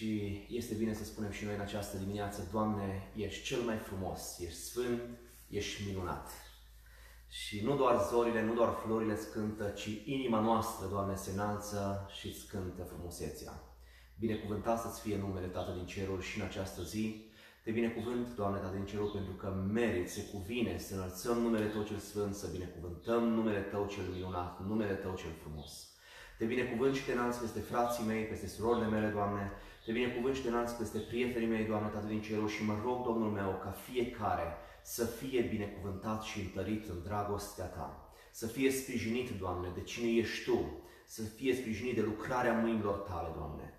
și este bine să spunem și noi în această dimineață, Doamne, ești cel mai frumos, ești sfânt, ești minunat. Și nu doar zorile, nu doar florile îți cântă, ci inima noastră, Doamne, se înalță și îți cântă frumusețea. Binecuvântat să-ți fie numele Tatăl din cerul și în această zi, te binecuvânt, Doamne, Tată din cerul, pentru că meriți, se cuvine să înălțăm numele Tău cel Sfânt, să binecuvântăm numele Tău cel minunat, numele Tău cel frumos. Te binecuvânt și te înalți peste frații mei, peste surorile mele, Doamne, te binecuvânt și te înalți peste prietenii mei, Doamne, Tată din cerul, și mă rog, Domnul meu, ca fiecare să fie binecuvântat și întărit în dragostea Ta, să fie sprijinit, Doamne, de cine ești Tu, să fie sprijinit de lucrarea mâinilor Tale, Doamne.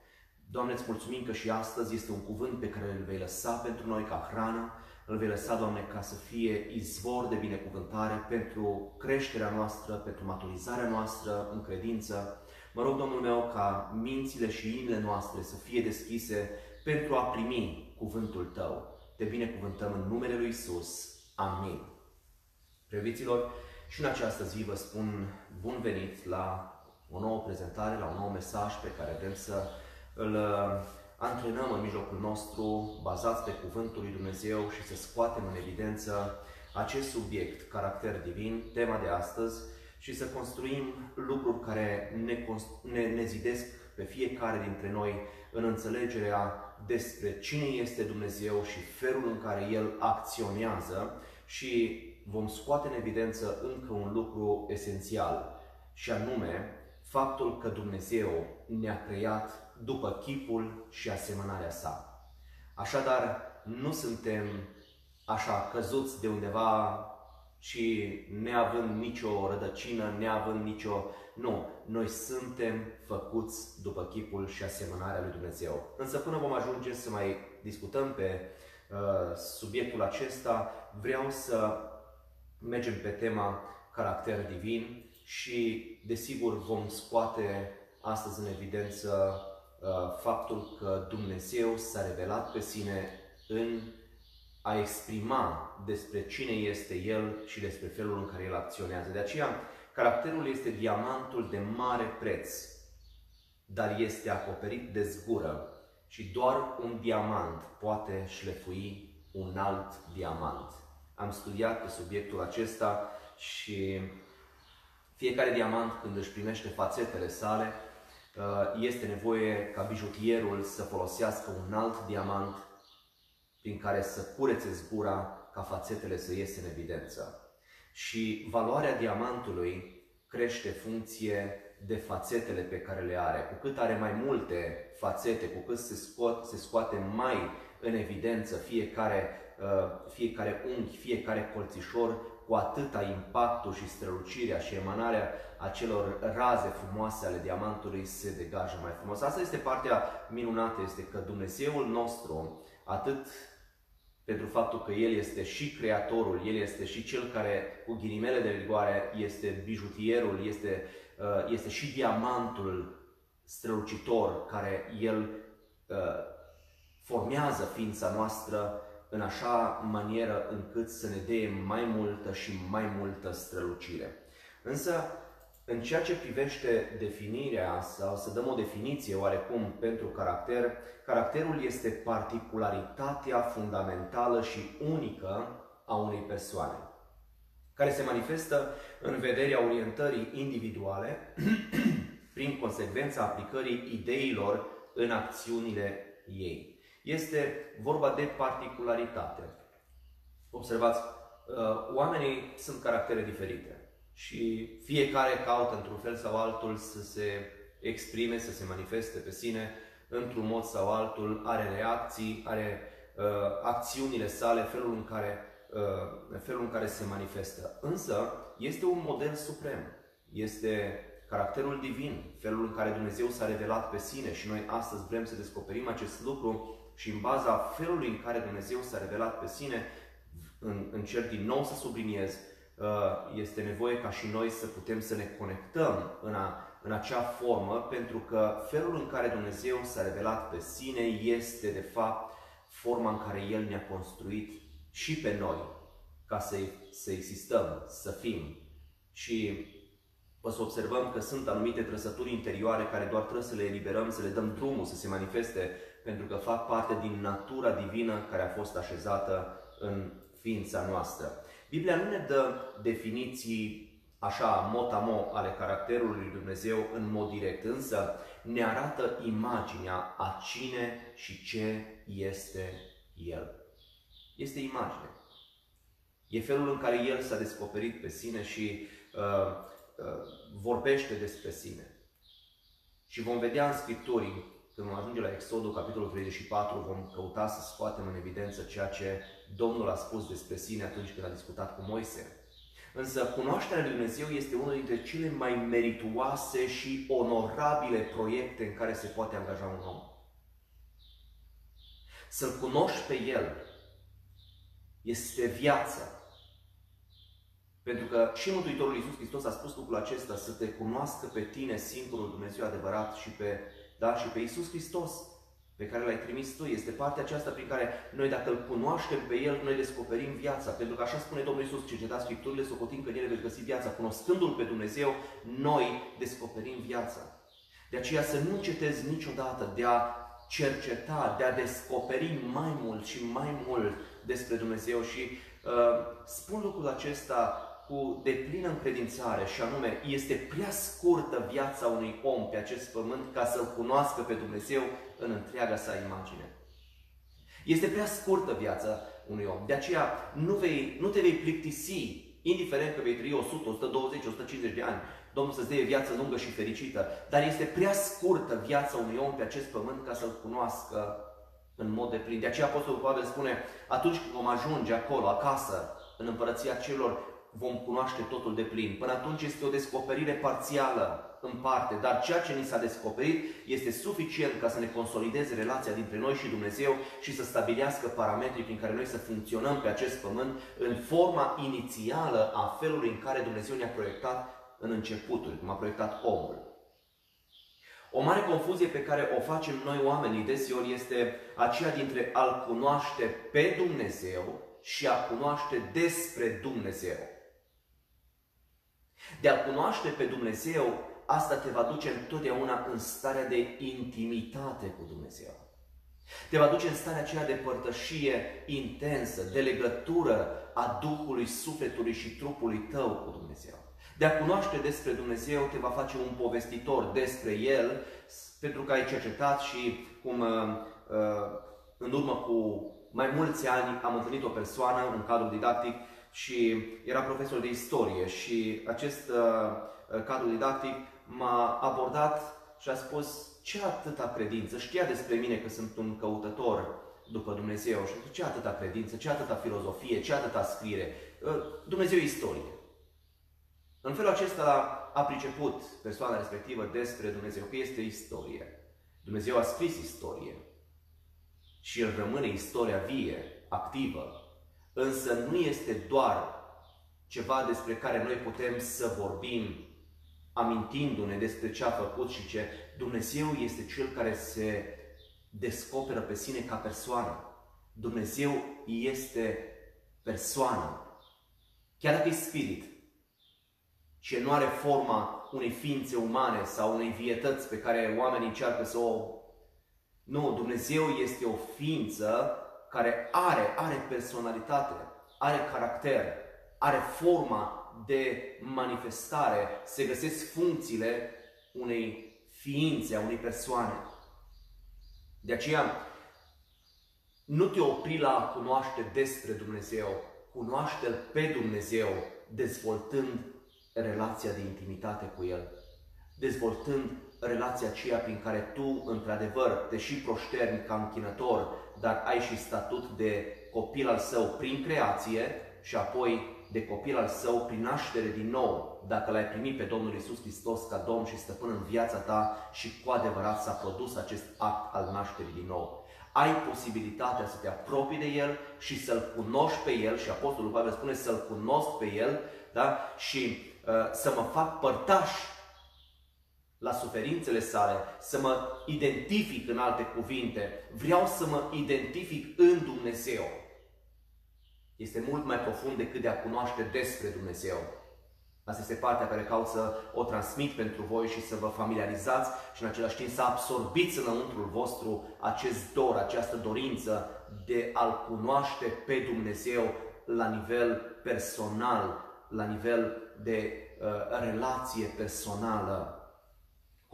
Doamne, îți mulțumim că și astăzi este un cuvânt pe care îl vei lăsa pentru noi ca hrană, îl vei lăsa, Doamne, ca să fie izvor de binecuvântare pentru creșterea noastră, pentru maturizarea noastră în credință. Mă rog, Domnul meu, ca mințile și inimile noastre să fie deschise pentru a primi cuvântul Tău. Te binecuvântăm în numele Lui Isus. Amin. Preobiților, și în această zi vă spun bun venit la o nouă prezentare, la un nou mesaj pe care vrem să îl uh, antrenăm în mijlocul nostru, bazați pe Cuvântul lui Dumnezeu și să scoatem în evidență acest subiect, caracter divin, tema de astăzi, și să construim lucruri care ne, ne, ne zidesc pe fiecare dintre noi în înțelegerea despre cine este Dumnezeu și felul în care El acționează și vom scoate în evidență încă un lucru esențial, și anume faptul că Dumnezeu ne-a creat după chipul și asemănarea sa. Așadar, nu suntem așa căzuți de undeva și neavând nicio rădăcină, neavând nicio... Nu, noi suntem făcuți după chipul și asemănarea lui Dumnezeu. Însă până vom ajunge să mai discutăm pe uh, subiectul acesta, vreau să mergem pe tema caracter divin și desigur vom scoate astăzi în evidență Uh, faptul că Dumnezeu s-a revelat pe sine în a exprima despre cine este El și despre felul în care El acționează. De aceea, caracterul este diamantul de mare preț, dar este acoperit de zgură și doar un diamant poate șlefui un alt diamant. Am studiat pe subiectul acesta și fiecare diamant când își primește fațetele sale, Uh, este nevoie ca bijutierul să folosească un alt diamant prin care să curețe zgura ca fațetele să iese în evidență. Și valoarea diamantului crește funcție de fațetele pe care le are. Cu cât are mai multe fațete, cu cât se, scot, se scoate mai în evidență fiecare, uh, fiecare unghi, fiecare colțișor, cu atâta impactul și strălucirea și emanarea acelor raze frumoase ale diamantului se degajă mai frumos. Asta este partea minunată, este că Dumnezeul nostru, atât pentru faptul că El este și Creatorul, El este și Cel care, cu ghilimele de rigoare, este bijutierul, este, uh, este și diamantul strălucitor care El uh, formează ființa noastră în așa manieră încât să ne dea mai multă și mai multă strălucire. Însă, în ceea ce privește definirea sau să dăm o definiție oarecum pentru caracter, caracterul este particularitatea fundamentală și unică a unei persoane, care se manifestă în vederea orientării individuale prin consecvența aplicării ideilor în acțiunile ei. Este vorba de particularitate. Observați, uh, oamenii sunt caractere diferite și fiecare caută într-un fel sau altul să se exprime, să se manifeste pe sine într-un mod sau altul, are reacții, are uh, acțiunile sale, felul în care uh, felul în care se manifestă. Însă, este un model suprem. Este caracterul divin, felul în care Dumnezeu s-a revelat pe sine și noi astăzi vrem să descoperim acest lucru și în baza felului în care Dumnezeu s-a revelat pe sine, în, încerc din nou să subliniez, uh, este nevoie ca și noi să putem să ne conectăm în, a, în acea formă, pentru că felul în care Dumnezeu s-a revelat pe sine este, de fapt, forma în care El ne-a construit și pe noi, ca să, să existăm, să fim. Și o să observăm că sunt anumite trăsături interioare care doar trebuie să le eliberăm, să le dăm drumul să se manifeste, pentru că fac parte din natura divină care a fost așezată în ființa noastră. Biblia nu ne dă definiții așa, motamo ale caracterului lui Dumnezeu în mod direct, însă ne arată imaginea a cine și ce este El. Este imagine. E felul în care El s-a descoperit pe sine și uh, uh, vorbește despre sine. Și vom vedea în Scripturi, când vom ajunge la Exodul, capitolul 34, vom căuta să scoatem în evidență ceea ce Domnul a spus despre sine atunci când a discutat cu Moise. Însă cunoașterea lui Dumnezeu este unul dintre cele mai merituoase și onorabile proiecte în care se poate angaja un om. Să-L cunoști pe El este viață. Pentru că și Mântuitorul Iisus Hristos a spus lucrul acesta, să te cunoască pe tine singurul Dumnezeu adevărat și pe, da, și pe Iisus Hristos pe care l-ai trimis tu. Este partea aceasta prin care noi, dacă îl cunoaștem pe El, noi descoperim viața. Pentru că așa spune Domnul Iisus, cercetați Scripturile, socotim că în ele veți găsi viața. Cunoscându-L pe Dumnezeu, noi descoperim viața. De aceea să nu încetezi niciodată de a cerceta, de a descoperi mai mult și mai mult despre Dumnezeu și uh, spun lucrul acesta cu deplină încredințare și anume, este prea scurtă viața unui om pe acest pământ ca să-L cunoască pe Dumnezeu în întreaga sa imagine. Este prea scurtă viața unui om. De aceea nu, vei, nu te vei plictisi, indiferent că vei trăi 100, 120, 150 de ani. Domnul să-ți dea viață lungă și fericită. Dar este prea scurtă viața unui om pe acest pământ ca să-L cunoască în mod de plin. De aceea Apostolul Pavel spune, atunci când vom ajunge acolo, acasă, în împărăția celor, vom cunoaște totul de plin. Până atunci este o descoperire parțială în parte, dar ceea ce ni s-a descoperit este suficient ca să ne consolideze relația dintre noi și Dumnezeu și să stabilească parametrii prin care noi să funcționăm pe acest pământ în forma inițială a felului în care Dumnezeu ne-a proiectat în începutul, cum a proiectat omul. O mare confuzie pe care o facem noi oamenii deseori este aceea dintre a-L cunoaște pe Dumnezeu și a cunoaște despre Dumnezeu. De a cunoaște pe Dumnezeu, asta te va duce întotdeauna în starea de intimitate cu Dumnezeu. Te va duce în starea aceea de părtășie intensă, de legătură a Duhului, sufletului și trupului tău cu Dumnezeu. De a cunoaște despre Dumnezeu te va face un povestitor despre El, pentru că ai cercetat și cum uh, uh, în urmă cu mai mulți ani am întâlnit o persoană în cadrul didactic și era profesor de istorie și acest uh, uh, cadru didactic m-a abordat și a spus ce atâta credință, știa despre mine că sunt un căutător după Dumnezeu și ce atâta credință, ce atâta filozofie, ce atâta scriere. Uh, Dumnezeu e istorie. În felul acesta a priceput persoana respectivă despre Dumnezeu, că este istorie. Dumnezeu a scris istorie și el rămâne istoria vie, activă, însă nu este doar ceva despre care noi putem să vorbim amintindu-ne despre ce a făcut și ce. Dumnezeu este Cel care se descoperă pe sine ca persoană. Dumnezeu este persoană. Chiar dacă e spirit și nu are forma unei ființe umane sau unei vietăți pe care oamenii încearcă să o... Nu, Dumnezeu este o ființă care are, are personalitate, are caracter, are forma de manifestare, se găsesc funcțiile unei ființe, a unei persoane. De aceea, nu te opri la a cunoaște despre Dumnezeu, cunoaște-L pe Dumnezeu, dezvoltând relația de intimitate cu El, dezvoltând relația aceea prin care tu, într-adevăr, te și proșterni ca închinător, dar ai și statut de copil al său prin creație și apoi de copil al său prin naștere din nou, dacă l-ai primit pe Domnul Isus Hristos ca Domn și Stăpân în viața ta și cu adevărat s-a produs acest act al nașterii din nou. Ai posibilitatea să te apropii de El și să-L cunoști pe El și Apostolul Pavel spune să-L cunosc pe El da? și uh, să mă fac părtaș la suferințele sale, să mă identific în alte cuvinte. Vreau să mă identific în Dumnezeu. Este mult mai profund decât de a cunoaște despre Dumnezeu. Asta este partea care caut să o transmit pentru voi și să vă familiarizați și în același timp să absorbiți înăuntrul vostru acest dor, această dorință de a-L cunoaște pe Dumnezeu la nivel personal, la nivel de uh, relație personală.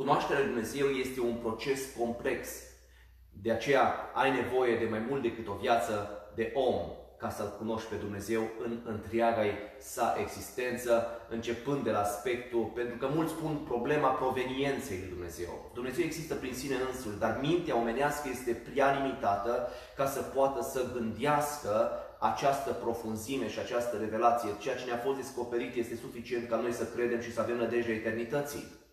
Cunoașterea lui Dumnezeu este un proces complex. De aceea ai nevoie de mai mult decât o viață de om ca să-L cunoști pe Dumnezeu în întreaga sa existență, începând de la aspectul, pentru că mulți pun problema provenienței lui Dumnezeu. Dumnezeu există prin sine însuși, dar mintea omenească este prea limitată ca să poată să gândească această profunzime și această revelație. Ceea ce ne-a fost descoperit este suficient ca noi să credem și să avem nădejdea eternității.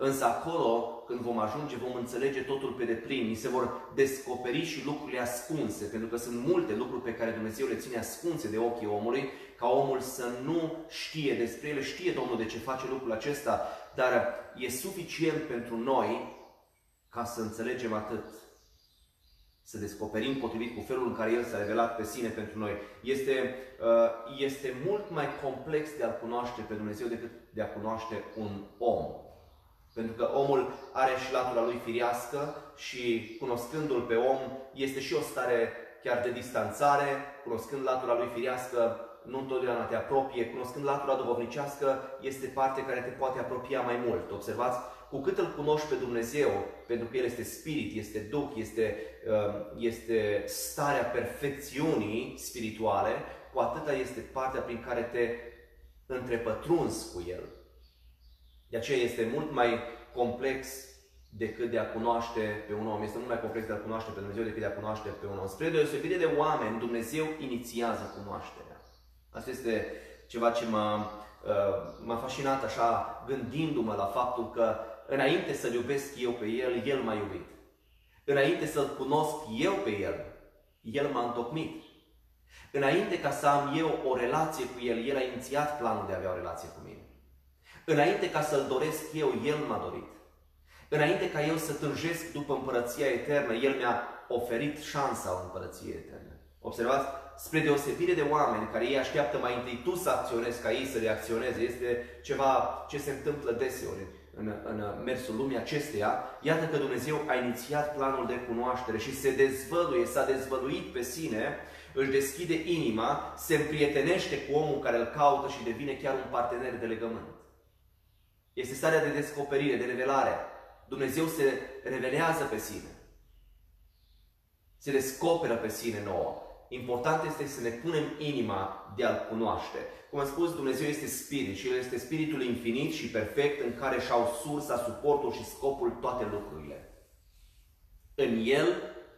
Însă acolo, când vom ajunge, vom înțelege totul pe deplin. Ni se vor descoperi și lucrurile ascunse, pentru că sunt multe lucruri pe care Dumnezeu le ține ascunse de ochii omului, ca omul să nu știe despre ele. Știe Domnul de ce face lucrul acesta, dar e suficient pentru noi ca să înțelegem atât să descoperim potrivit cu felul în care El s-a revelat pe sine pentru noi. Este, uh, este mult mai complex de a cunoaște pe Dumnezeu decât de a cunoaște un om. Pentru că omul are și șlatura lui firească și cunoscându-l pe om este și o stare chiar de distanțare, cunoscând latura lui firească nu întotdeauna te apropie, cunoscând latura duhovnicească este parte care te poate apropia mai mult. Observați? Cu cât îl cunoști pe Dumnezeu, pentru că El este spirit, este duh, este, um, este starea perfecțiunii spirituale, cu atâta este partea prin care te întrepătrunzi cu El. De aceea este mult mai complex decât de a cunoaște pe un om. Este mult mai complex de a cunoaște pe Dumnezeu decât de a cunoaște pe un om. Spre deosebire de oameni, Dumnezeu inițiază cunoașterea. Asta este ceva ce m-a, uh, m-a fascinat așa, gândindu-mă la faptul că înainte să-L iubesc eu pe El, El m-a iubit. Înainte să-L cunosc eu pe El, El m-a întocmit. Înainte ca să am eu o relație cu El, El a inițiat planul de a avea o relație cu mine. Înainte ca să-L doresc eu, El m-a dorit. Înainte ca eu să tânjesc după împărăția eternă, El mi-a oferit șansa împărăției eterne. Observați? Spre deosebire de oameni care ei așteaptă mai întâi tu să acționezi ca ei să reacționeze, este ceva ce se întâmplă deseori în, în mersul lumii acesteia. Iată că Dumnezeu a inițiat planul de cunoaștere și se dezvăluie, s-a dezvăluit pe sine, își deschide inima, se împrietenește cu omul care îl caută și devine chiar un partener de legământ. Este starea de descoperire, de revelare. Dumnezeu se revelează pe sine. Se descoperă pe sine nouă. Important este să ne punem inima de a-L cunoaște. Cum am spus, Dumnezeu este spirit și El este spiritul infinit și perfect în care și-au sursa, suportul și scopul toate lucrurile. În El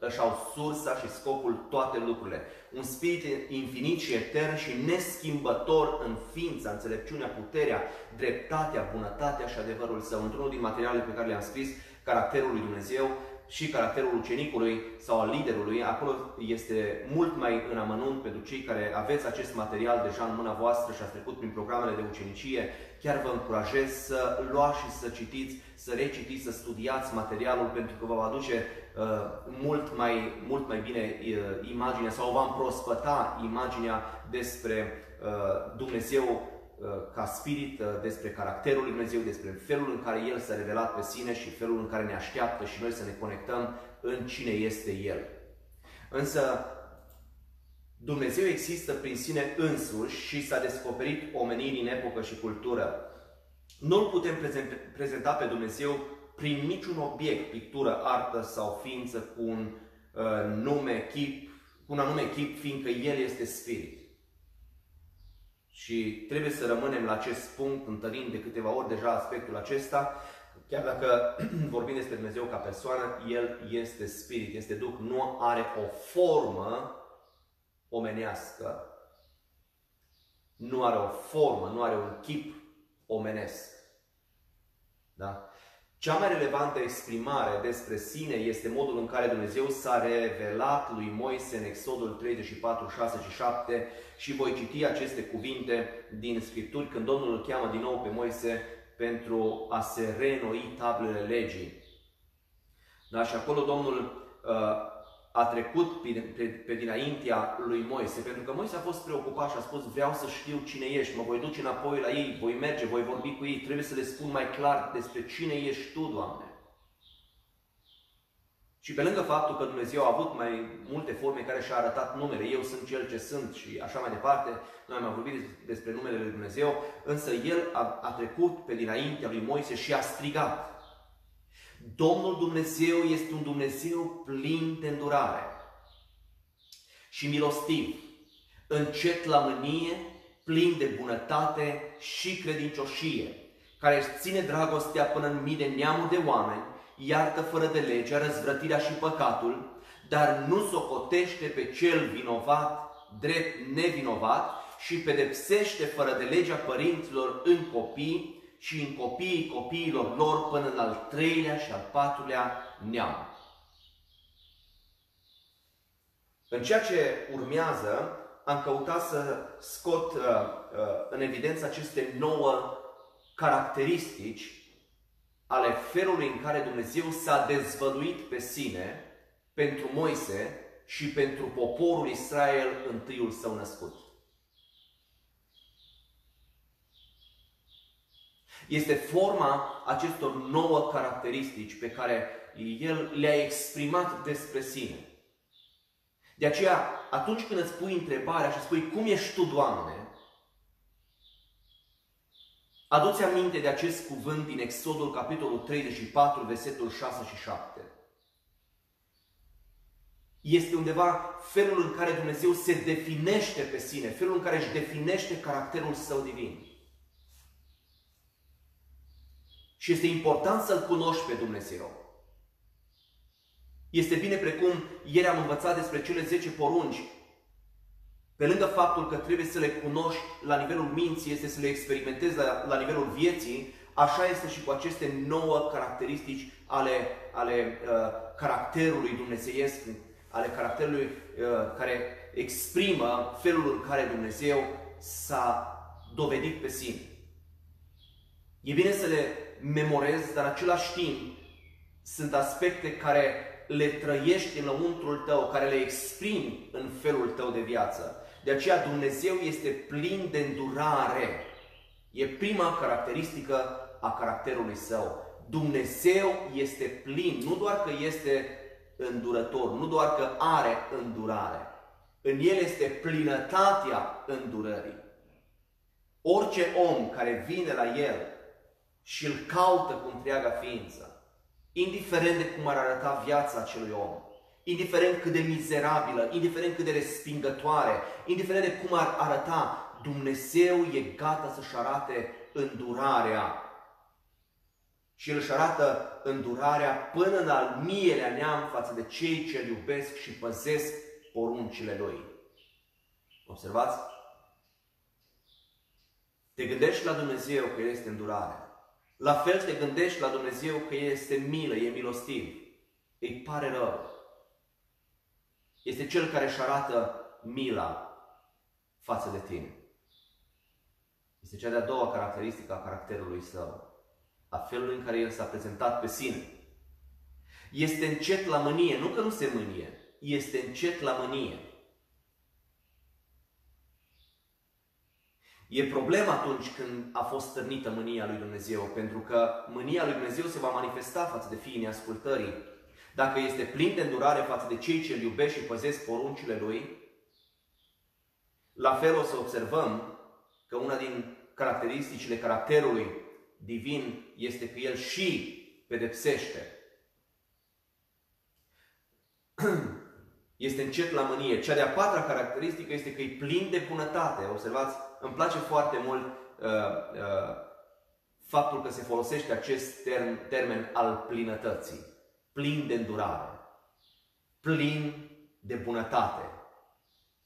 își au sursa și scopul toate lucrurile. Un spirit infinit și etern și neschimbător în ființa, înțelepciunea, puterea, dreptatea, bunătatea și adevărul său. Într-unul din materialele pe care le-am scris, caracterul lui Dumnezeu, și caracterul ucenicului sau al liderului, acolo este mult mai în amănunt pentru cei care aveți acest material deja în mâna voastră și ați trecut prin programele de ucenicie. Chiar vă încurajez să luați și să citiți, să recitiți, să studiați materialul pentru că vă va aduce uh, mult, mai, mult mai bine uh, imaginea sau va împrospăta imaginea despre uh, Dumnezeu Uh, ca spirit uh, despre caracterul lui Dumnezeu, despre felul în care El s-a revelat pe sine și felul în care ne așteaptă și noi să ne conectăm în cine este El. Însă Dumnezeu există prin sine însuși și s-a descoperit omenirii în epocă și cultură. Nu îl putem prezenta pe Dumnezeu prin niciun obiect, pictură, artă sau ființă cu un uh, nume, chip, cu un anume chip, fiindcă El este spirit. Și trebuie să rămânem la acest punct, întărind de câteva ori deja aspectul acesta, chiar dacă vorbim despre Dumnezeu ca persoană, El este spirit, este Duh, nu are o formă omenească, nu are o formă, nu are un chip omenesc. Da? Cea mai relevantă exprimare despre sine este modul în care Dumnezeu s-a revelat lui Moise în Exodul 34, 6 și 7 și voi citi aceste cuvinte din Scripturi când Domnul îl cheamă din nou pe Moise pentru a se reînnoi tablele legii. Da? Și acolo Domnul uh, a trecut pe, pe, pe dinaintea lui Moise, pentru că Moise a fost preocupat și a spus, vreau să știu cine ești, mă voi duce înapoi la ei, voi merge, voi vorbi cu ei, trebuie să le spun mai clar despre cine ești Tu, Doamne. Și pe lângă faptul că Dumnezeu a avut mai multe forme care și-a arătat numele, eu sunt cel ce sunt și așa mai departe, noi am vorbit despre numele lui Dumnezeu, însă El a, a trecut pe dinaintea lui Moise și a strigat. Domnul Dumnezeu este un Dumnezeu plin de îndurare și milostiv, încet la mânie, plin de bunătate și credincioșie, care își ține dragostea până în mii de neamuri de oameni, iartă fără de legea, răzvrătirea și păcatul, dar nu socotește pe cel vinovat drept nevinovat și pedepsește fără de legea părinților în copii și în copiii copiilor lor până în al treilea și al patrulea neam. În ceea ce urmează, am căutat să scot uh, uh, în evidență aceste nouă caracteristici ale felului în care Dumnezeu s-a dezvăluit pe sine pentru Moise și pentru poporul Israel întâiul său născut. Este forma acestor nouă caracteristici pe care El le-a exprimat despre sine. De aceea, atunci când îți pui întrebarea și spui, cum ești Tu, Doamne? Aduți aminte de acest cuvânt din Exodul, capitolul 34, versetul 6 și 7. Este undeva felul în care Dumnezeu se definește pe sine, felul în care își definește caracterul său divin. Și este important să-L cunoști pe Dumnezeu. Este bine precum ieri am învățat despre cele 10 porunci. Pe lângă faptul că trebuie să le cunoști la nivelul minții, este să le experimentezi la, la nivelul vieții, așa este și cu aceste nouă caracteristici ale, ale uh, caracterului dumnezeiesc, ale caracterului uh, care exprimă felul în care Dumnezeu s-a dovedit pe sine. E bine să le memorezi, dar în același timp sunt aspecte care le trăiești înăuntrul tău, care le exprimi în felul tău de viață. De aceea Dumnezeu este plin de îndurare. E prima caracteristică a caracterului său. Dumnezeu este plin, nu doar că este îndurător, nu doar că are îndurare. În El este plinătatea îndurării. Orice om care vine la El și îl caută cu întreaga ființă, indiferent de cum ar arăta viața acelui om, indiferent cât de mizerabilă, indiferent cât de respingătoare, indiferent de cum ar arăta, Dumnezeu e gata să-și arate îndurarea. Și El își arată îndurarea până în al miilea neam față de cei ce îl iubesc și păzesc poruncile Lui. Observați? Te gândești la Dumnezeu că este îndurare. La fel te gândești la Dumnezeu că este milă, e milostiv. Îi pare rău. Este Cel care își arată mila față de tine. Este cea de-a doua caracteristică a caracterului său, a felului în care El s-a prezentat pe sine. Este încet la mânie, nu că nu se mânie, este încet la mânie. E problema atunci când a fost stârnită mânia lui Dumnezeu, pentru că mânia lui Dumnezeu se va manifesta față de fiii neascultării. Dacă este plin de îndurare față de cei ce îl iubesc și păzesc poruncile lui, la fel o să observăm că una din caracteristicile caracterului divin este că el și pedepsește. Este încet la mânie. Cea de-a patra caracteristică este că e plin de bunătate. Observați, îmi place foarte mult uh, uh, faptul că se folosește acest term, termen al plinătății. Plin de îndurare, plin de bunătate,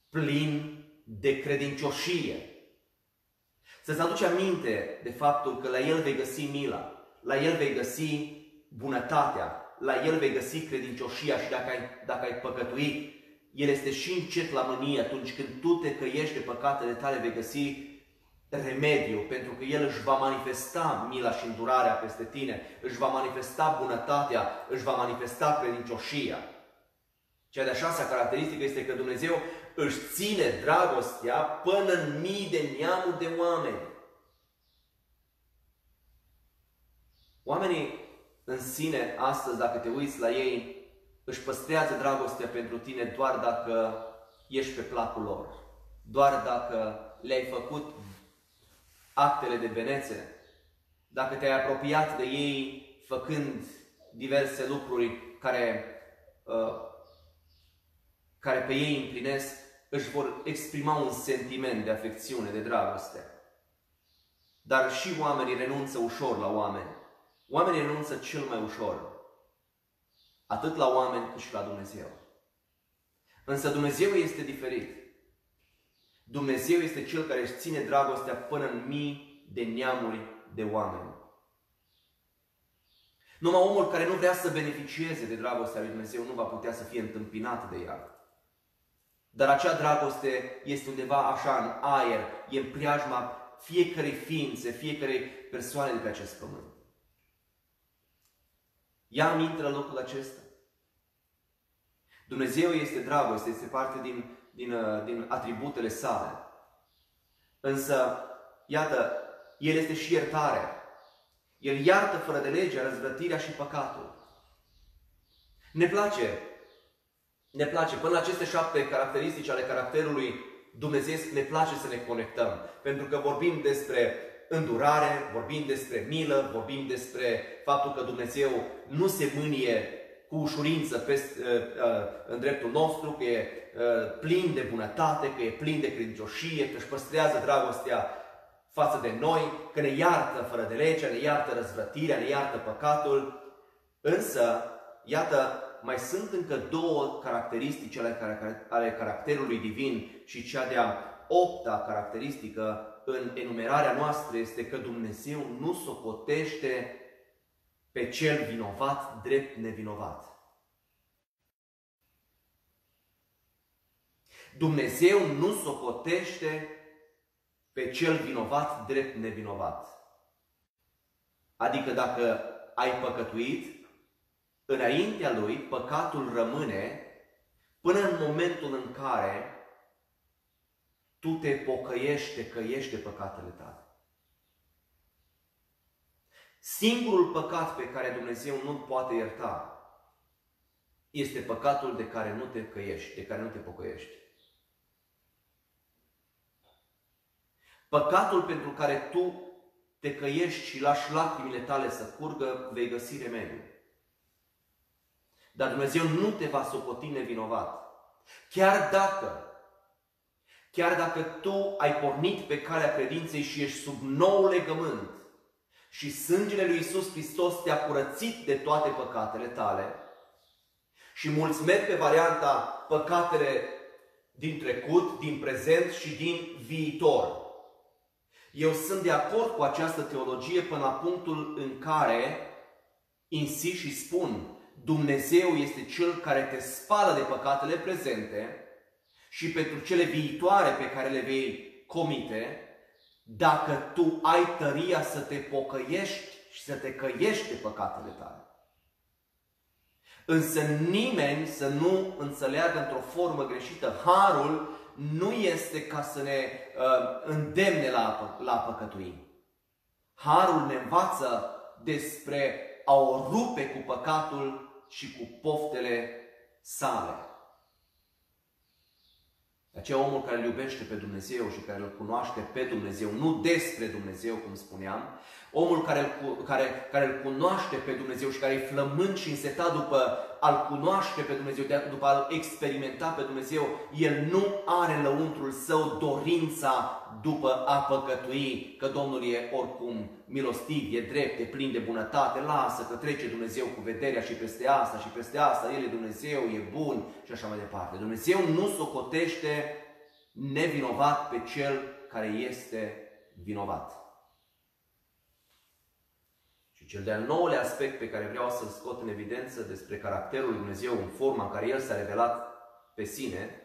plin de credincioșie. Să-ți aduci aminte de faptul că la El vei găsi mila, la El vei găsi bunătatea, la El vei găsi credincioșia și dacă ai, dacă ai păcătuit, El este și încet la mânie atunci când tu te căiești de păcatele tale, vei găsi remediu, pentru că El își va manifesta mila și îndurarea peste tine, își va manifesta bunătatea, își va manifesta credincioșia. Cea de-a șasea caracteristică este că Dumnezeu își ține dragostea până în mii de neamuri de oameni. Oamenii în sine, astăzi, dacă te uiți la ei, își păstrează dragostea pentru tine doar dacă ești pe placul lor. Doar dacă le-ai făcut actele de benețe, dacă te-ai apropiat de ei făcând diverse lucruri care, uh, care pe ei împlinesc, își vor exprima un sentiment de afecțiune, de dragoste. Dar și oamenii renunță ușor la oameni. Oamenii renunță cel mai ușor. Atât la oameni cât și la Dumnezeu. Însă Dumnezeu este diferit. Dumnezeu este Cel care își ține dragostea până în mii de neamuri de oameni. Numai omul care nu vrea să beneficieze de dragostea lui Dumnezeu nu va putea să fie întâmpinat de ea. Dar acea dragoste este undeva așa în aer, e în preajma fiecarei ființe, fiecarei persoane de pe acest pământ. Ia aminte la locul acesta. Dumnezeu este dragoste, este parte din, din, uh, din atributele sale. Însă, iată, El este și iertare. El iartă fără de lege răzvrătirea și păcatul. Ne place, ne place, până la aceste șapte caracteristici ale caracterului Dumnezeu ne place să ne conectăm. Pentru că vorbim despre îndurare, vorbim despre milă, vorbim despre faptul că Dumnezeu nu se mânie cu ușurință pe, uh, uh, în dreptul nostru, că e uh, plin de bunătate, că e plin de credincioșie, că își păstrează dragostea față de noi, că ne iartă fără de lege, ne iartă răzvrătirea, ne iartă păcatul. Însă, iată, mai sunt încă două caracteristici ale caracterului divin și cea de-a opta caracteristică în enumerarea noastră este că Dumnezeu nu socotește pe cel vinovat drept nevinovat. Dumnezeu nu socotește pe cel vinovat drept nevinovat. Adică dacă ai păcătuit, înaintea lui păcatul rămâne până în momentul în care tu te pocăiești, te căiești de păcatele tale. Singurul păcat pe care Dumnezeu nu-l poate ierta este păcatul de care nu te căiești, de care nu te pocăiești. Păcatul pentru care tu te căiești și lași lacrimile tale să curgă, vei găsi remediu. Dar Dumnezeu nu te va socoti nevinovat. Chiar dacă Chiar dacă tu ai pornit pe calea credinței și ești sub nou legământ și sângele lui Isus Hristos te-a curățit de toate păcatele tale și mulți merg pe varianta păcatele din trecut, din prezent și din viitor. Eu sunt de acord cu această teologie până la punctul în care insist și spun Dumnezeu este Cel care te spală de păcatele prezente și pentru cele viitoare pe care le vei comite, dacă tu ai tăria să te pocăiești și să te căiești de păcatele tale. Însă nimeni să nu înțeleagă într-o formă greșită. Harul nu este ca să ne uh, îndemne la, la păcătui. Harul ne învață despre a o rupe cu păcatul și cu poftele sale. De aceea omul care îl iubește pe Dumnezeu și care îl cunoaște pe Dumnezeu, nu despre Dumnezeu, cum spuneam, omul care îl, care, care îl cunoaște pe Dumnezeu și care e flămând și însetat după a-L cunoaște pe Dumnezeu, după a-L experimenta pe Dumnezeu, el nu are în lăuntrul său dorința după a păcătui, că Domnul e oricum milostiv, e drept, e plin de bunătate, lasă că trece Dumnezeu cu vederea și peste asta și peste asta, El e Dumnezeu, e bun și așa mai departe. Dumnezeu nu socotește nevinovat pe cel care este vinovat. Și cel de-al nouălea aspect pe care vreau să-l scot în evidență despre caracterul lui Dumnezeu în forma în care El s-a revelat pe sine,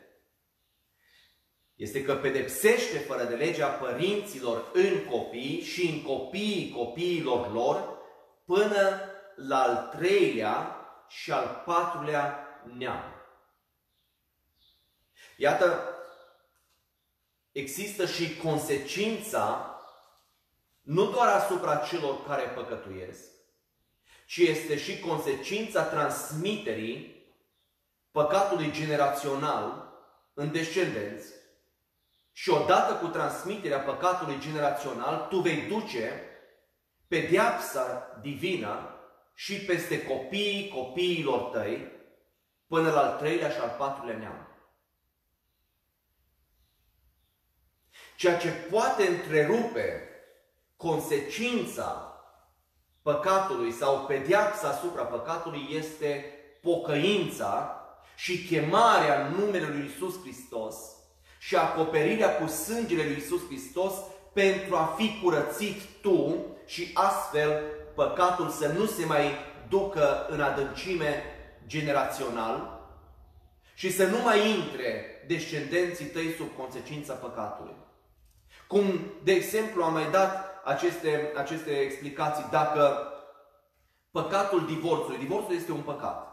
este că pedepsește fără de legea părinților în copii și în copiii copiilor lor până la al treilea și al patrulea neam. Iată, există și consecința nu doar asupra celor care păcătuiesc, ci este și consecința transmiterii păcatului generațional în descendenți și odată cu transmiterea păcatului generațional, tu vei duce pedeapsa divină și peste copiii copiilor tăi până la al treilea și al patrulea neam. Ceea ce poate întrerupe consecința păcatului sau pedeapsa asupra păcatului este pocăința și chemarea numele lui Isus Hristos și acoperirea cu sângele lui Isus Hristos pentru a fi curățit tu și astfel păcatul să nu se mai ducă în adâncime generațional și să nu mai intre descendenții tăi sub consecința păcatului. Cum, de exemplu, am mai dat aceste, aceste explicații, dacă păcatul divorțului, divorțul este un păcat,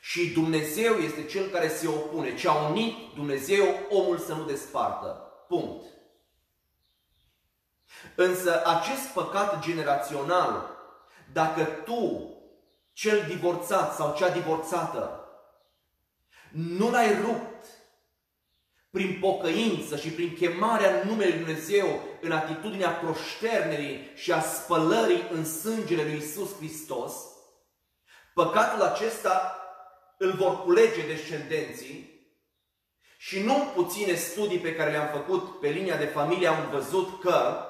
și Dumnezeu este Cel care se opune. Ce a unit Dumnezeu, omul să nu despartă. Punct. Însă acest păcat generațional, dacă tu, cel divorțat sau cea divorțată, nu l-ai rupt prin pocăință și prin chemarea în numele Lui Dumnezeu în atitudinea proșternerii și a spălării în sângele Lui Isus Hristos, păcatul acesta îl vor culege descendenții și nu puține studii pe care le-am făcut pe linia de familie am văzut că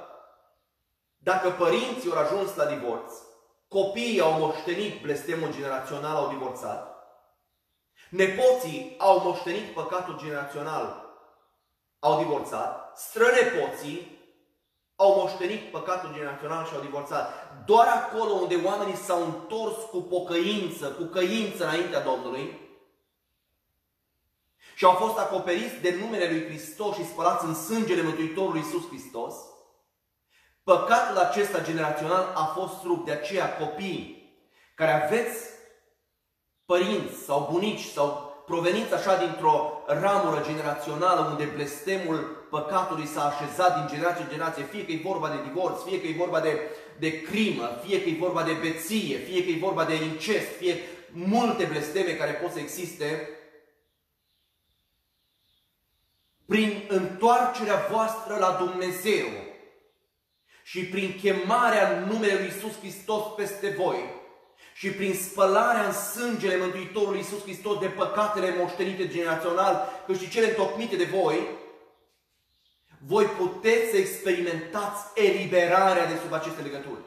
dacă părinții au ajuns la divorț, copiii au moștenit blestemul generațional, au divorțat, nepoții au moștenit păcatul generațional, au divorțat, strănepoții au moștenit păcatul generațional și au divorțat. Doar acolo unde oamenii s-au întors cu pocăință, cu căință înaintea Domnului și au fost acoperiți de numele Lui Hristos și spălați în sângele Mântuitorului Iisus Hristos, păcatul acesta generațional a fost rupt. De aceea copiii care aveți părinți sau bunici sau proveniți așa dintr-o ramură generațională unde blestemul păcatului s-a așezat din generație în generație, fie că e vorba de divorț, fie că e vorba de, de crimă, fie că e vorba de beție, fie că e vorba de incest, fie multe blesteme care pot să existe, prin întoarcerea voastră la Dumnezeu și prin chemarea în numele Lui Iisus Hristos peste voi, și prin spălarea în sângele Mântuitorului Iisus Hristos de păcatele moștenite generațional, cât și cele întocmite de voi, voi puteți să experimentați eliberarea de sub aceste legături.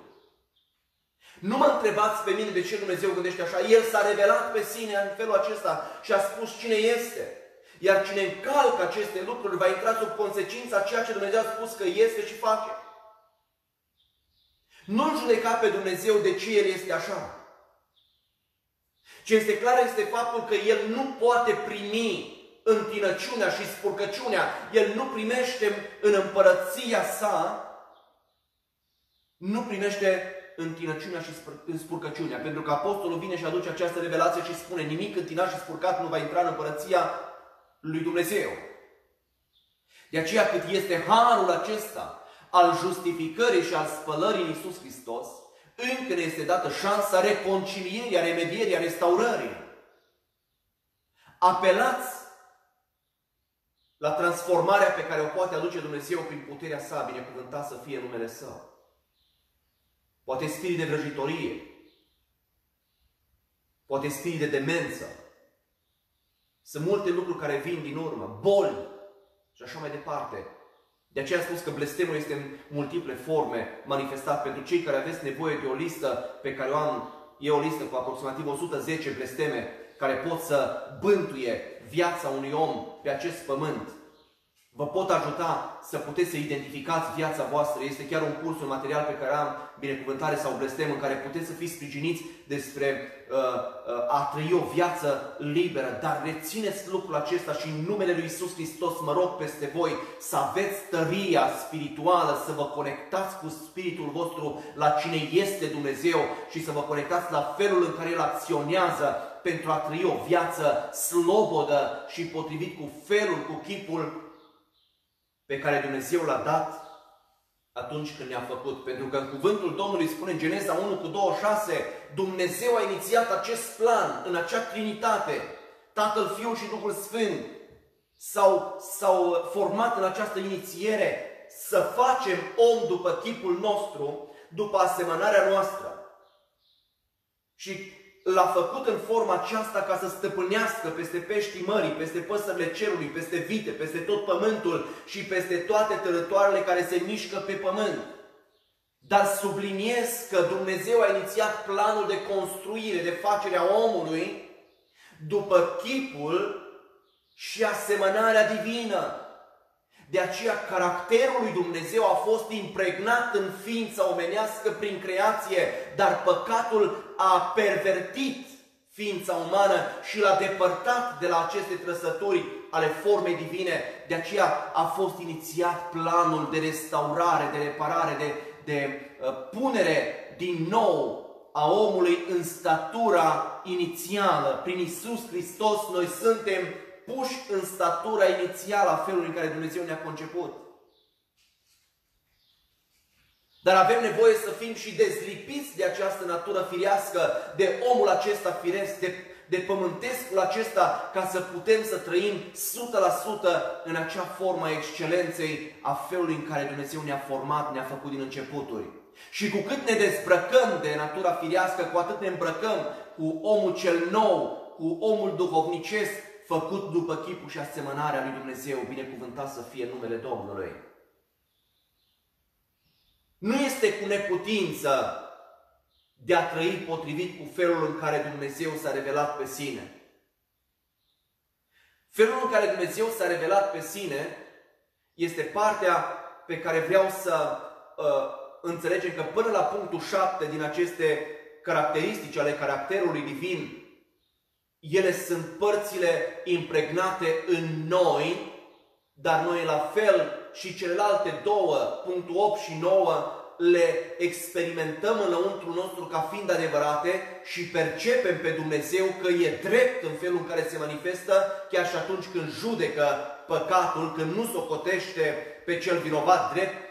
Nu mă întrebați pe mine de ce Dumnezeu gândește așa. El s-a revelat pe sine în felul acesta și a spus cine este. Iar cine încalcă aceste lucruri va intra sub consecința ceea ce Dumnezeu a spus că este și face. Nu-L judeca pe Dumnezeu de ce El este așa. Ce este clar este faptul că El nu poate primi întinăciunea și spurcăciunea. El nu primește în împărăția sa, nu primește întinăciunea și spurcăciunea. Pentru că Apostolul vine și aduce această revelație și spune nimic întinat și spurcat nu va intra în împărăția lui Dumnezeu. De aceea cât este harul acesta al justificării și al spălării în Iisus Hristos, încă ne este dată șansa reconcilierii, a remedierii, a restaurării. Apelați la transformarea pe care o poate aduce Dumnezeu prin puterea sa, binecuvântat să fie numele Său. Poate spirit de vrăjitorie, poate spirit de demență. Sunt multe lucruri care vin din urmă, boli și așa mai departe. De aceea am spus că blestemul este în multiple forme manifestat. Pentru cei care aveți nevoie de o listă pe care o am, e o listă cu aproximativ 110 blesteme care pot să bântuie viața unui om pe acest pământ. Vă pot ajuta să puteți să identificați viața voastră. Este chiar un curs, un material pe care am binecuvântare sau blestem în care puteți să fiți sprijiniți despre uh, uh, a trăi o viață liberă. Dar rețineți lucrul acesta și în numele Lui Isus Hristos mă rog peste voi să aveți tăria spirituală, să vă conectați cu spiritul vostru la cine este Dumnezeu și să vă conectați la felul în care El acționează pentru a trăi o viață slobodă și potrivit cu felul, cu chipul pe care Dumnezeu l-a dat atunci când ne-a făcut. Pentru că în cuvântul Domnului spune în Geneza 1 cu 26, Dumnezeu a inițiat acest plan în acea trinitate. Tatăl, Fiul și Duhul Sfânt s-au, s-au format în această inițiere să facem om după chipul nostru, după asemănarea noastră. Și l-a făcut în forma aceasta ca să stăpânească peste peștii mării, peste păsările cerului, peste vite, peste tot pământul și peste toate tărătoarele care se mișcă pe pământ. Dar subliniez că Dumnezeu a inițiat planul de construire, de facere a omului după chipul și asemănarea divină. De aceea caracterul lui Dumnezeu a fost impregnat în ființa omenească prin creație, dar păcatul a pervertit ființa umană și l-a depărtat de la aceste trăsături ale formei divine. De aceea a fost inițiat planul de restaurare, de reparare, de, de uh, punere din nou a omului în statura inițială. Prin Isus Hristos noi suntem puși în statura inițială a felului în care Dumnezeu ne-a conceput. Dar avem nevoie să fim și dezlipiți de această natură firească, de omul acesta firesc, de, de pământescul acesta, ca să putem să trăim 100% în acea formă a excelenței a felului în care Dumnezeu ne-a format, ne-a făcut din începuturi. Și cu cât ne dezbrăcăm de natura firească, cu atât ne îmbrăcăm cu omul cel nou, cu omul duhovnicesc, făcut după chipul și asemănarea lui Dumnezeu, binecuvântat să fie numele Domnului. Nu este cu neputință de a trăi potrivit cu felul în care Dumnezeu s-a revelat pe sine. Felul în care Dumnezeu s-a revelat pe sine este partea pe care vreau să uh, înțelegem că până la punctul 7 din aceste caracteristici ale caracterului divin ele sunt părțile impregnate în noi, dar noi la fel și celelalte două, punctul 8 și 9, le experimentăm înăuntru nostru ca fiind adevărate și percepem pe Dumnezeu că e drept în felul în care se manifestă, chiar și atunci când judecă păcatul, când nu socotește pe cel vinovat drept,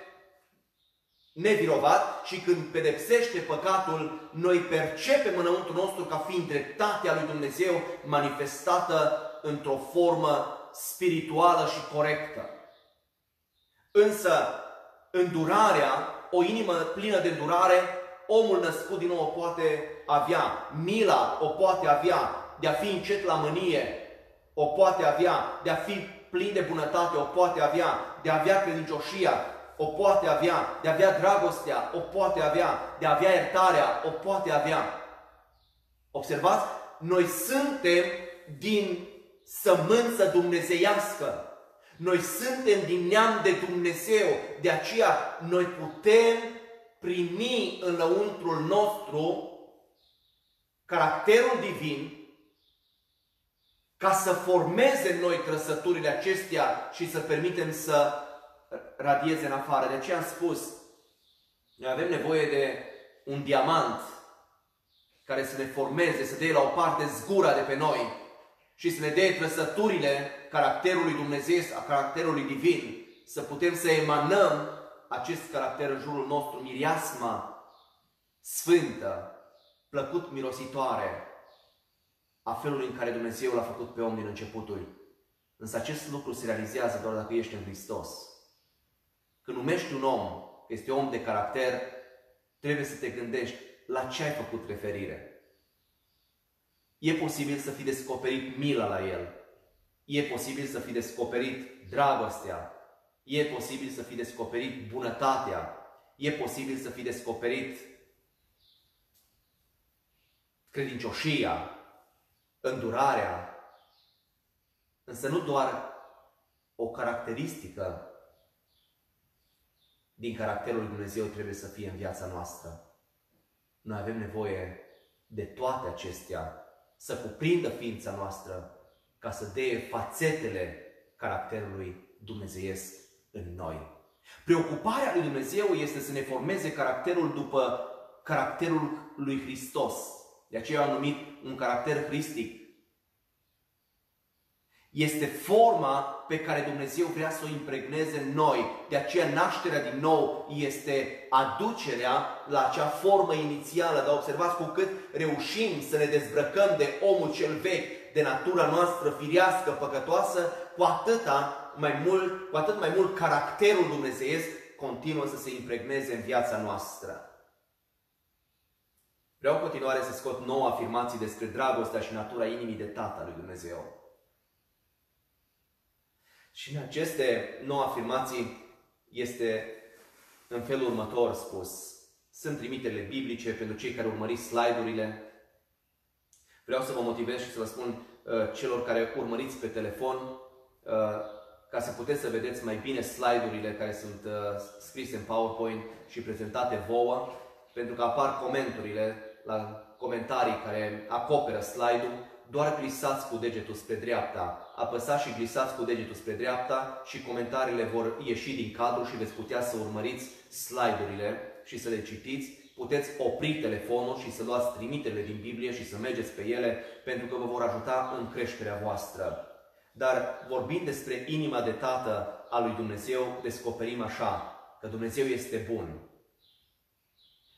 nevinovat și când pedepsește păcatul, noi percepem înăuntru nostru ca fiind dreptatea lui Dumnezeu manifestată într-o formă spirituală și corectă. Însă, îndurarea, o inimă plină de îndurare, omul născut din nou o poate avea. Mila o poate avea, de a fi încet la mânie, o poate avea, de a fi plin de bunătate, o poate avea, de a avea credincioșia, o poate avea, de a avea dragostea, o poate avea, de a avea iertarea, o poate avea. Observați? Noi suntem din sămânță dumnezeiască. Noi suntem din neam de Dumnezeu. De aceea noi putem primi în lăuntrul nostru caracterul divin ca să formeze în noi trăsăturile acestea și să permitem să radieze în afară. De aceea am spus, noi avem nevoie de un diamant care să ne formeze, să dea la o parte zgura de pe noi și să ne dea trăsăturile caracterului Dumnezeu, a caracterului divin, să putem să emanăm acest caracter în jurul nostru, miriasma sfântă, plăcut mirositoare, a felului în care Dumnezeu l-a făcut pe om din începuturi. Însă acest lucru se realizează doar dacă ești în Hristos. Când numești un om că este om de caracter, trebuie să te gândești la ce ai făcut referire. E posibil să fi descoperit mila la el. E posibil să fi descoperit dragostea. E posibil să fi descoperit bunătatea. E posibil să fi descoperit credincioșia, îndurarea. Însă nu doar o caracteristică din caracterul lui Dumnezeu trebuie să fie în viața noastră. Noi avem nevoie de toate acestea să cuprindă ființa noastră ca să dea fațetele caracterului dumnezeiesc în noi. Preocuparea lui Dumnezeu este să ne formeze caracterul după caracterul lui Hristos. De aceea am numit un caracter hristic. Este forma pe care Dumnezeu vrea să o impregneze în noi. De aceea nașterea din nou este aducerea la acea formă inițială. Dar observați cu cât reușim să ne dezbrăcăm de omul cel vechi, de natura noastră firească, păcătoasă, cu atâta mai mult, cu atât mai mult caracterul dumnezeiesc continuă să se impregneze în viața noastră. Vreau în continuare să scot nouă afirmații despre dragostea și natura inimii de Tată lui Dumnezeu. Și în aceste nouă afirmații este în felul următor spus. Sunt trimiterile biblice pentru cei care urmăriți slide-urile. Vreau să vă motivez și să vă spun uh, celor care urmăriți pe telefon uh, ca să puteți să vedeți mai bine slide-urile care sunt uh, scrise în PowerPoint și prezentate vouă, pentru că apar comenturile la comentarii care acoperă slide-ul, doar glisați cu degetul spre dreapta. Apăsați și glisați cu degetul spre dreapta și comentariile vor ieși din cadru și veți putea să urmăriți slide-urile și să le citiți. Puteți opri telefonul și să luați trimiterile din Biblie și să mergeți pe ele pentru că vă vor ajuta în creșterea voastră. Dar vorbind despre inima de tată a lui Dumnezeu, descoperim așa, că Dumnezeu este bun.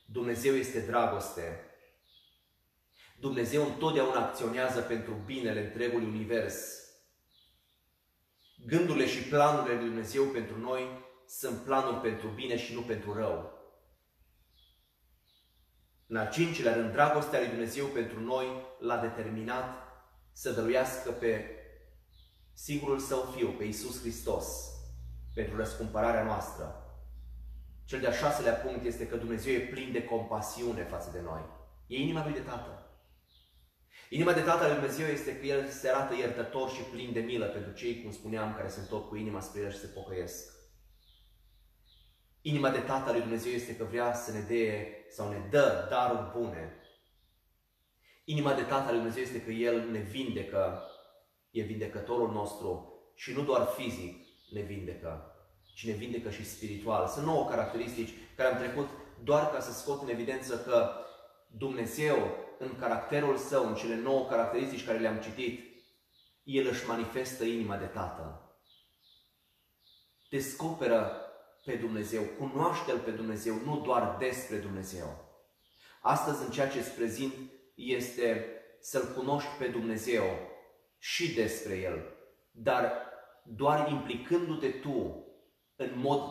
Dumnezeu este dragoste. Dumnezeu întotdeauna acționează pentru binele întregului univers. Gândurile și planurile lui Dumnezeu pentru noi sunt planuri pentru bine și nu pentru rău. În al cincilea rând, dragostea lui Dumnezeu pentru noi l-a determinat să dăruiască pe singurul Său Fiu, pe Iisus Hristos, pentru răscumpărarea noastră. Cel de-al șaselea punct este că Dumnezeu e plin de compasiune față de noi. E inima Lui de Tată. Inima de Tată al Lui Dumnezeu este că El se arată iertător și plin de milă pentru cei, cum spuneam, care se întorc cu inima spre El și se pocăiesc. Inima de Tată al Lui Dumnezeu este că vrea să ne dea sau ne dă daruri bune. Inima de Tată al Lui Dumnezeu este că El ne vindecă e vindecătorul nostru și nu doar fizic ne vindecă, ci ne vindecă și spiritual. Sunt nouă caracteristici care am trecut doar ca să scot în evidență că Dumnezeu, în caracterul său, în cele nouă caracteristici care le-am citit, El își manifestă inima de Tată. Descoperă pe Dumnezeu, cunoaște-L pe Dumnezeu, nu doar despre Dumnezeu. Astăzi, în ceea ce îți prezint, este să-L cunoști pe Dumnezeu și despre El, dar doar implicându-te tu în mod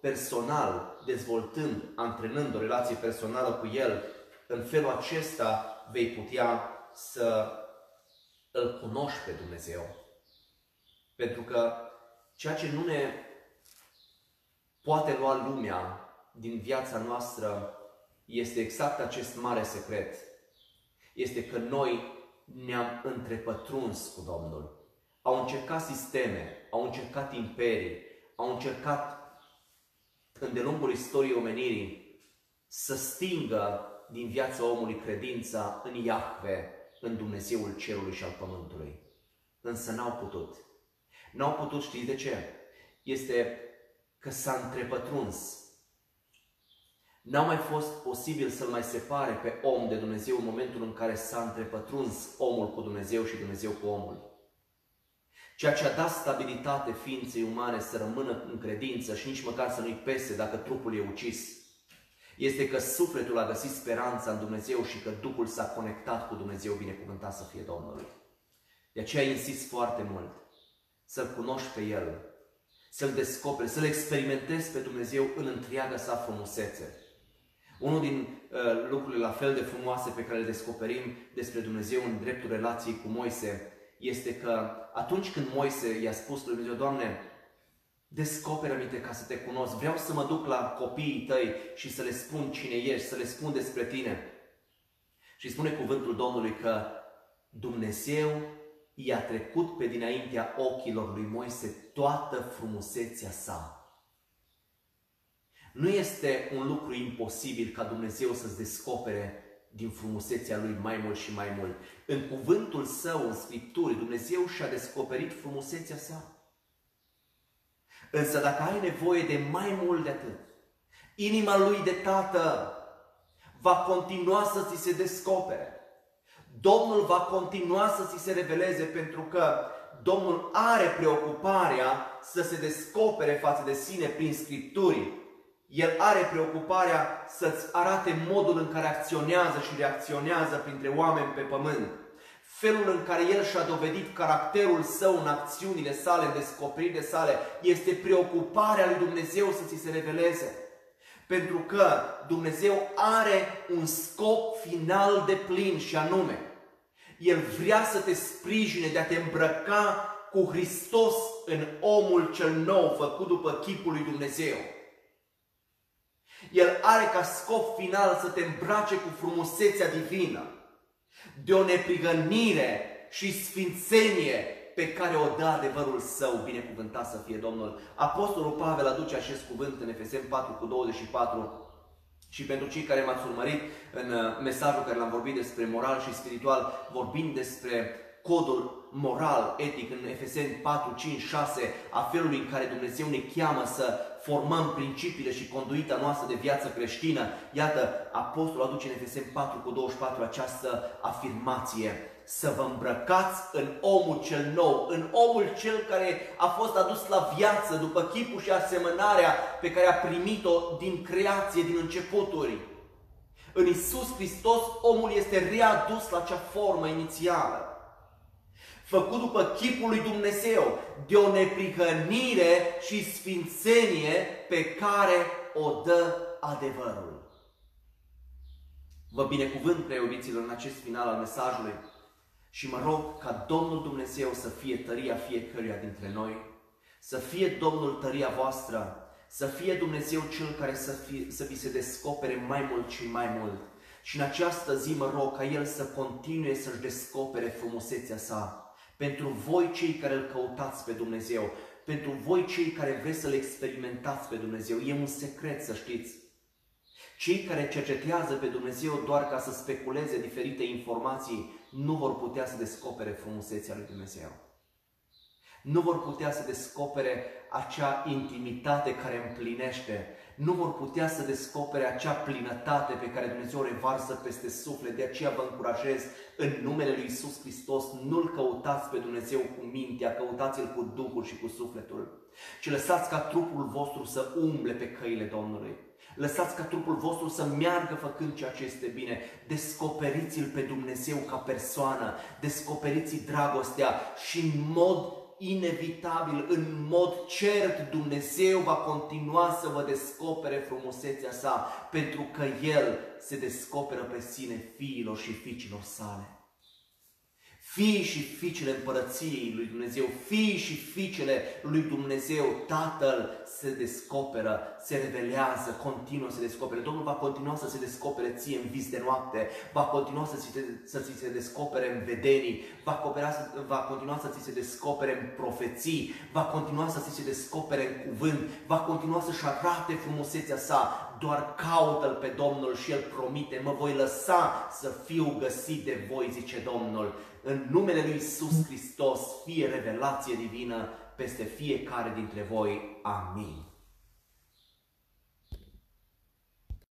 personal, dezvoltând, antrenând o relație personală cu El, în felul acesta vei putea să îl cunoști pe Dumnezeu. Pentru că ceea ce nu ne poate lua lumea din viața noastră este exact acest mare secret. Este că noi ne-am întrepătruns cu Domnul. Au încercat sisteme, au încercat imperii, au încercat îndelungul istoriei omenirii să stingă din viața omului credința în Iahve, în Dumnezeul cerului și al pământului. Însă n-au putut. N-au putut, știți de ce? Este că s-a întrepătruns N-a mai fost posibil să-l mai separe pe om de Dumnezeu în momentul în care s-a întrepătruns omul cu Dumnezeu și Dumnezeu cu omul. Ceea ce a dat stabilitate ființei umane să rămână în credință și nici măcar să nu-i pese dacă trupul e ucis, este că sufletul a găsit speranța în Dumnezeu și că Duhul s-a conectat cu Dumnezeu, binecuvântat să fie Domnului. De aceea insist foarte mult să-L cunoști pe El, să-L descoperi, să-L experimentezi pe Dumnezeu în întreaga sa frumusețe. Unul din uh, lucrurile la fel de frumoase pe care le descoperim despre Dumnezeu în dreptul relației cu Moise este că atunci când Moise i-a spus lui Dumnezeu, Doamne, descoperă-mi ca să te cunosc, vreau să mă duc la copiii tăi și să le spun cine ești, să le spun despre tine. Și spune cuvântul Domnului că Dumnezeu i-a trecut pe dinaintea ochilor lui Moise toată frumusețea sa. Nu este un lucru imposibil ca Dumnezeu să-ți descopere din frumusețea Lui mai mult și mai mult. În cuvântul Său, în Scripturi, Dumnezeu și-a descoperit frumusețea Sa. Însă dacă ai nevoie de mai mult de atât, inima Lui de Tată va continua să ți se descopere. Domnul va continua să ți se reveleze pentru că Domnul are preocuparea să se descopere față de sine prin Scripturi. El are preocuparea să-ți arate modul în care acționează și reacționează printre oameni pe pământ. Felul în care El și-a dovedit caracterul său în acțiunile sale, în descoperirile sale, este preocuparea lui Dumnezeu să ți se reveleze. Pentru că Dumnezeu are un scop final de plin și anume, El vrea să te sprijine de a te îmbrăca cu Hristos în omul cel nou făcut după chipul lui Dumnezeu. El are ca scop final să te îmbrace cu frumusețea divină, de o neprigănire și sfințenie pe care o dă adevărul său, binecuvântat să fie Domnul. Apostolul Pavel aduce acest cuvânt în Efeseni 4 cu 24 și pentru cei care m-ați urmărit în uh, mesajul care l-am vorbit despre moral și spiritual, vorbind despre codul moral, etic în Efeseni 4, 5, 6, a felului în care Dumnezeu ne cheamă să formăm principiile și conduita noastră de viață creștină. Iată, Apostolul aduce în Efeseni 4 cu 24 această afirmație să vă îmbrăcați în omul cel nou, în omul cel care a fost adus la viață după chipul și asemănarea pe care a primit-o din creație, din începuturi. În Isus Hristos, omul este readus la acea formă inițială. Făcut după chipul lui Dumnezeu, de o neprihănire și sfințenie pe care o dă adevărul. Vă binecuvânt, preiubiților, în acest final al mesajului și mă rog ca Domnul Dumnezeu să fie tăria fiecăruia dintre noi, să fie Domnul tăria voastră, să fie Dumnezeu Cel care să, fie, să vi se descopere mai mult și mai mult. Și în această zi mă rog ca El să continue să-și descopere frumusețea sa. Pentru voi cei care îl căutați pe Dumnezeu, pentru voi cei care vreți să-L experimentați pe Dumnezeu, e un secret să știți. Cei care cercetează pe Dumnezeu doar ca să speculeze diferite informații, nu vor putea să descopere frumusețea lui Dumnezeu. Nu vor putea să descopere acea intimitate care împlinește. Nu vor putea să descopere acea plinătate pe care Dumnezeu o revarsă peste suflet. De aceea vă încurajez în numele Lui Isus Hristos, nu-L căutați pe Dumnezeu cu mintea, căutați-L cu Duhul și cu sufletul. Și lăsați ca trupul vostru să umble pe căile Domnului. Lăsați ca trupul vostru să meargă făcând ceea ce este bine. Descoperiți-L pe Dumnezeu ca persoană. Descoperiți dragostea și în mod inevitabil, în mod cert, Dumnezeu va continua să vă descopere frumusețea sa, pentru că El se descoperă pe sine fiilor și fiicilor sale fii și fiicele împărăției lui Dumnezeu, fii și fiicele lui Dumnezeu, Tatăl se descoperă, se revelează, continuă să se descopere. Domnul va continua să se descopere ție în vis de noapte, va continua să ți, să ți se descopere în vedenii, va, coopera, va continua să ți se descopere în profeții, va continua să ți se descopere în cuvânt, va continua să-și arate frumusețea sa, doar caută-L pe Domnul și El promite, mă voi lăsa să fiu găsit de voi, zice Domnul. În numele Lui Isus Hristos fie revelație divină peste fiecare dintre voi. Amin.